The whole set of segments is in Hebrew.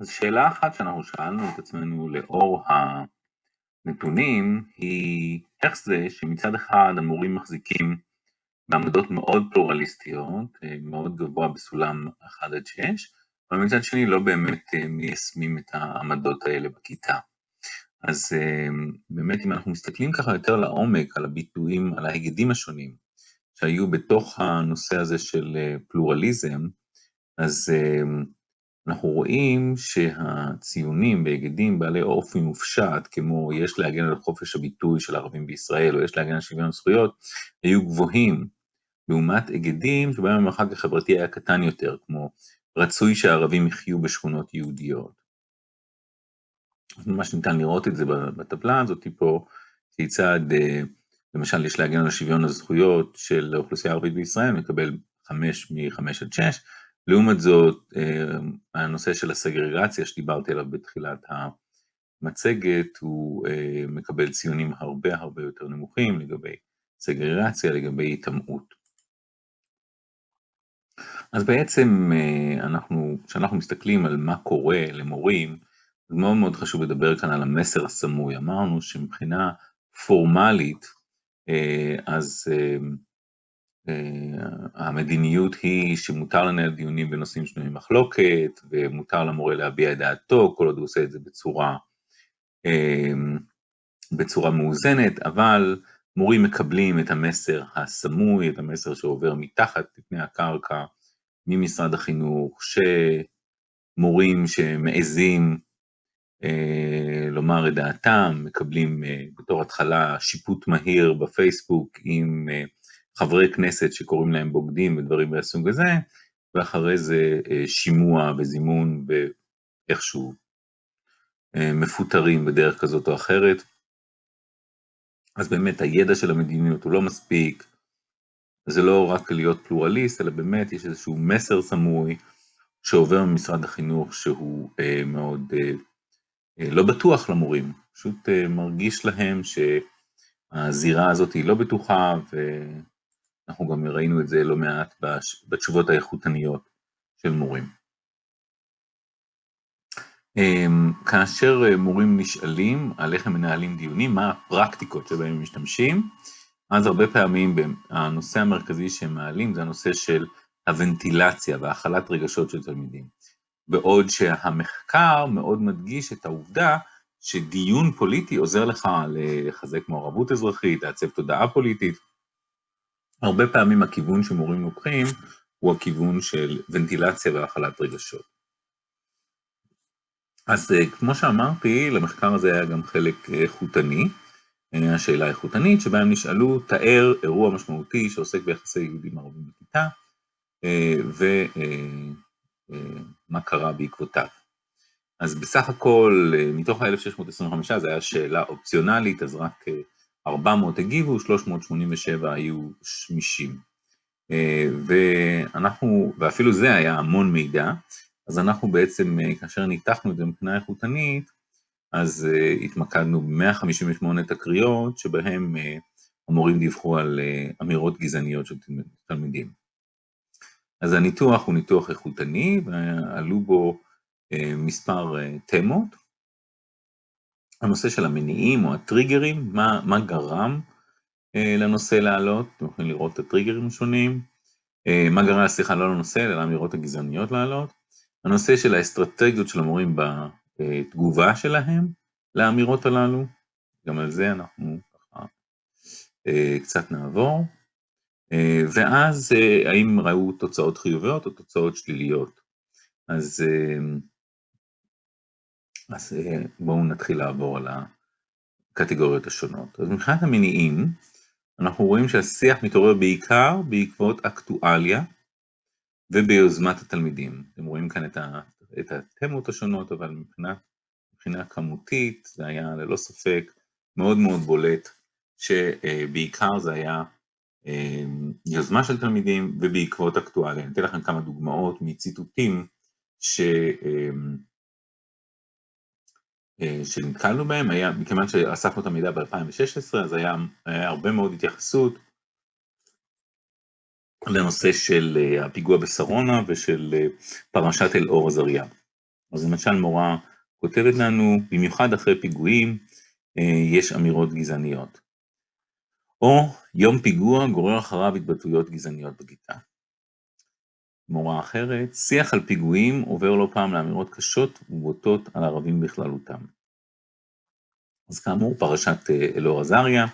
אז שאלה אחת שאנחנו שאלנו את עצמנו לאור הנתונים היא איך זה שמצד אחד המורים מחזיקים בעמדות מאוד פלורליסטיות, אה, מאוד גבוה בסולם 1 עד 6, אבל מצד שני לא באמת אה, מיישמים את העמדות האלה בכיתה. אז אה, באמת אם אנחנו מסתכלים ככה יותר לעומק על הביטויים, על ההיגדים השונים שהיו בתוך הנושא הזה של פלורליזם, אז אנחנו רואים שהציונים בהיגדים בעלי אופי מופשט, כמו יש להגן על חופש הביטוי של הערבים בישראל, או יש להגן על שוויון זכויות, היו גבוהים, לעומת היגדים שבהם המרחק החברתי היה קטן יותר, כמו רצוי שהערבים יחיו בשכונות יהודיות. ממש ניתן לראות את זה בטבלה הזאת פה, כיצד אה, למשל יש להגן על השוויון הזכויות של האוכלוסייה הערבית בישראל, מקבל 5 מ-5 עד 6, לעומת זאת, אה, הנושא של הסגרגציה שדיברתי עליו בתחילת המצגת, הוא אה, מקבל ציונים הרבה הרבה יותר נמוכים לגבי סגרגציה, לגבי היטמעות. אז בעצם אה, אנחנו, כשאנחנו מסתכלים על מה קורה למורים, זה מאוד מאוד חשוב לדבר כאן על המסר הסמוי. אמרנו שמבחינה פורמלית, אז המדיניות היא שמותר לנהל דיונים בנושאים שנויים מחלוקת, ומותר למורה להביע את דעתו, כל עוד הוא עושה את זה בצורה, אה, בצורה מאוזנת, אבל מורים מקבלים את המסר הסמוי, את המסר שעובר מתחת לפני הקרקע ממשרד החינוך, שמורים שמעזים אה, לומר את דעתם, מקבלים בתור התחלה שיפוט מהיר בפייסבוק עם חברי כנסת שקוראים להם בוגדים ודברים מהסוג הזה, ואחרי זה אה, שימוע וזימון ואיכשהו אה, מפוטרים בדרך כזאת או אחרת. אז באמת הידע של המדיניות הוא לא מספיק, זה לא רק להיות פלורליסט, אלא באמת יש איזשהו מסר סמוי שעובר ממשרד החינוך שהוא אה, מאוד לא בטוח למורים, פשוט מרגיש להם שהזירה הזאת היא לא בטוחה אנחנו גם ראינו את זה לא מעט בתשובות האיכותניות של מורים. אמ, כאשר אה, מורים נשאלים על איך הם מנהלים דיונים, מה הפרקטיקות שבהם הם משתמשים, אז הרבה פעמים הנושא המרכזי שהם מעלים זה הנושא של הוונטילציה והכלת רגשות של תלמידים. בעוד שהמחקר מאוד מדגיש את העובדה שדיון פוליטי עוזר לך לחזק מעורבות אזרחית, לעצב תודעה פוליטית, הרבה פעמים הכיוון שמורים לוקחים הוא הכיוון של ונטילציה והכלת רגשות. אז אה, כמו שאמרתי, למחקר הזה היה גם חלק איכותני, אה, השאלה האיכותנית, שבה הם נשאלו, תאר אירוע משמעותי שעוסק ביחסי יהודים ערבים בכיתה, אה, ומה קרה בעקבותיו. אז בסך הכל, מתוך ה-1625 זו הייתה שאלה אופציונלית, אז רק 400 הגיבו, 387 היו שמישים. אה, ואנחנו, ואפילו זה היה המון מידע, אז אנחנו בעצם, אה, כאשר ניתחנו את זה מבחינה איכותנית, אז אה, התמקדנו ב-158 תקריות, שבהם המורים דיווחו על אמירות גזעניות של תלמידים. אז הניתוח הוא ניתוח איכותני, ועלו בו מספר תמות, הנושא של המניעים או הטריגרים, מה, מה גרם אה, לנושא לעלות, אתם יכולים לראות את הטריגרים השונים, אה, מה גרם, סליחה, לא לנושא, אלא לאמירות הגזעניות לעלות, הנושא של האסטרטגיות של המורים בתגובה שלהם לאמירות הללו, גם על זה אנחנו ככה אה, קצת נעבור, אה, ואז אה, האם ראו תוצאות חיוביות או תוצאות שליליות. אז אה, אז אה, בואו נתחיל לעבור על הקטגוריות השונות. אז מבחינת המניעים, אנחנו רואים שהשיח מתעורר בעיקר בעקבות אקטואליה וביוזמת התלמידים. אתם רואים כאן את, ה, את התמות השונות, אבל מבחינה, מבחינה כמותית זה היה ללא ספק מאוד מאוד בולט, שבעיקר זה היה אה, יוזמה של תלמידים ובעקבות אקטואליה. אני אתן לכם כמה דוגמאות מציטוטים ש... אה, אה, שנתקלנו בהם, היה, מכיוון שאספנו את המידע ב-2016, אז היה, היה הרבה מאוד התייחסות לנושא של אה, הפיגוע בשרונה ושל אה, פרשת אלאור עזריה. אז למשל מורה כותבת לנו, במיוחד אחרי פיגועים, יש אמירות גזעניות. או יום פיגוע גורר אחריו התבטאויות גזעניות בכיתה. מורה אחרת, שיח על פיגועים עובר לא פעם לאמירות קשות ובוטות על ערבים בכללותם. אז כאמור, פרשת אה, אלאור עזריה,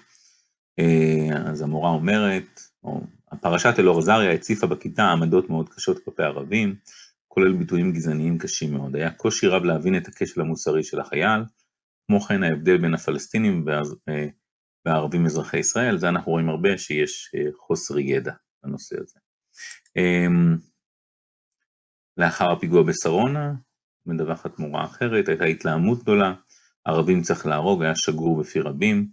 אה, אז המורה אומרת, או פרשת אלאור עזריה הציפה בכיתה עמדות מאוד קשות כלפי ערבים, כולל ביטויים גזעניים קשים מאוד. היה קושי רב להבין את הכשל המוסרי של החייל, כמו כן ההבדל בין הפלסטינים אה, והערבים אזרחי ישראל, זה אנחנו רואים הרבה שיש חוסר ידע בנושא הזה. לאחר הפיגוע בשרונה, מדווחת מורה אחרת, הייתה התלהמות גדולה, ערבים צריך להרוג, היה שגור בפי רבים.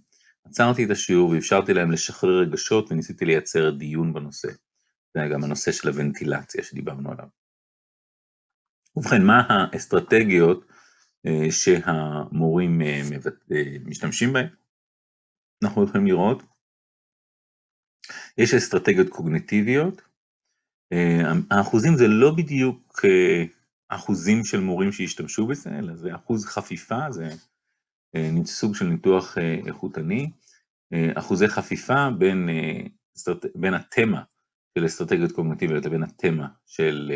עצרתי את השיעור ואפשרתי להם לשחרר רגשות וניסיתי לייצר דיון בנושא. זה היה גם הנושא של הוונטילציה שדיברנו עליו. ובכן, מה האסטרטגיות אה, שהמורים אה, אה, משתמשים בהן? אנחנו יכולים לראות, יש אסטרטגיות קוגניטיביות, האחוזים זה לא בדיוק אחוזים של מורים שהשתמשו בזה, אלא זה אחוז חפיפה, זה אה, סוג של ניתוח אה, איכותני, אה, אחוזי חפיפה בין, בין התמה של אסטרטגיות קוגנטיביות לבין התמה של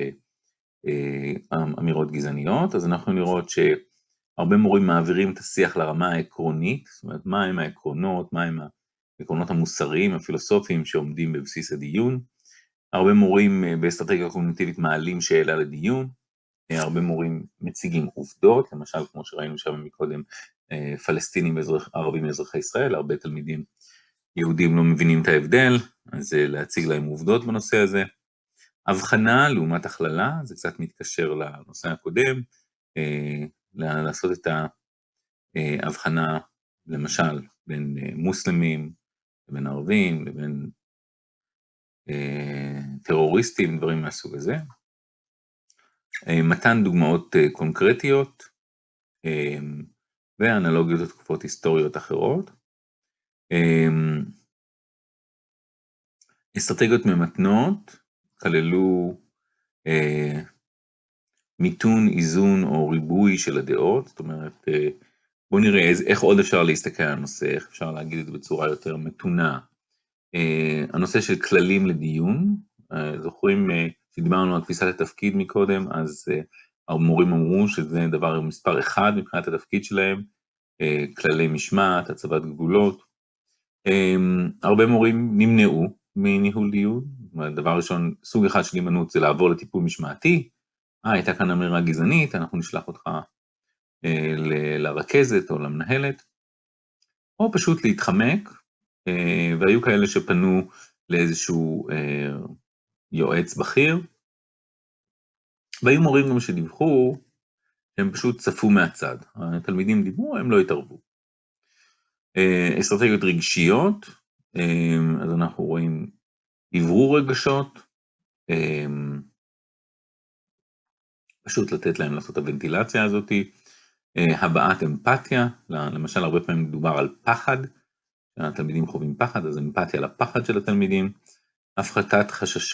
אמירות גזעניות, אז אנחנו נראות שהרבה מורים מעבירים את השיח לרמה העקרונית, זאת אומרת, מה הם העקרונות, מה הם העקרונות המוסריים, הפילוסופיים שעומדים בבסיס הדיון. הרבה מורים באסטרטגיה קוגנטיבית מעלים שאלה לדיון, הרבה מורים מציגים עובדות, למשל כמו שראינו שם מקודם, אה, פלסטינים אזרח, ערבים אזרחי ישראל, הרבה תלמידים יהודים לא מבינים את ההבדל, אז להציג להם עובדות בנושא הזה. הבחנה לעומת הכללה, זה קצת מתקשר לנושא הקודם, אה, לעשות את ההבחנה, למשל, בין אה, מוסלמים לבין ערבים, לבין טרוריסטים, דברים מהסוג הזה. מתן דוגמאות קונקרטיות, ואנלוגיות לתקופות היסטוריות אחרות. אסטרטגיות ממתנות כללו אה, מיתון, איזון או ריבוי של הדעות, זאת אומרת, אה, בואו נראה איך עוד אפשר להסתכל על הנושא, איך אפשר להגיד את זה בצורה יותר מתונה. אה, הנושא של כללים לדיון, אה, זוכרים אה, שדיברנו על תפיסת התפקיד מקודם, אז המורים אמרו שזה דבר מספר אחד מבחינת התפקיד שלהם, כללי משמעת, הצבת גבולות. הרבה מורים נמנעו מניהול דיון, דבר ראשון, סוג אחד של הימנעות זה לעבור לטיפול משמעתי, אה, הייתה כאן אמירה גזענית, אנחנו נשלח אותך לרכזת או למנהלת, או פשוט להתחמק, והיו כאלה שפנו לאיזשהו יועץ בכיר, והיו מורים גם שדיווחו הם פשוט צפו מהצד. התלמידים דיברו, הם לא התערבו. אה, אסטרטגיות רגשיות, אה, אז אנחנו רואים עברור רגשות, אה, פשוט לתת להם לעשות את הוונטילציה הזאת, הבעת אמפתיה, למשל הרבה פעמים מדובר על פחד, התלמידים חווים פחד, אז אמפתיה לפחד של התלמידים, הפחתת חששות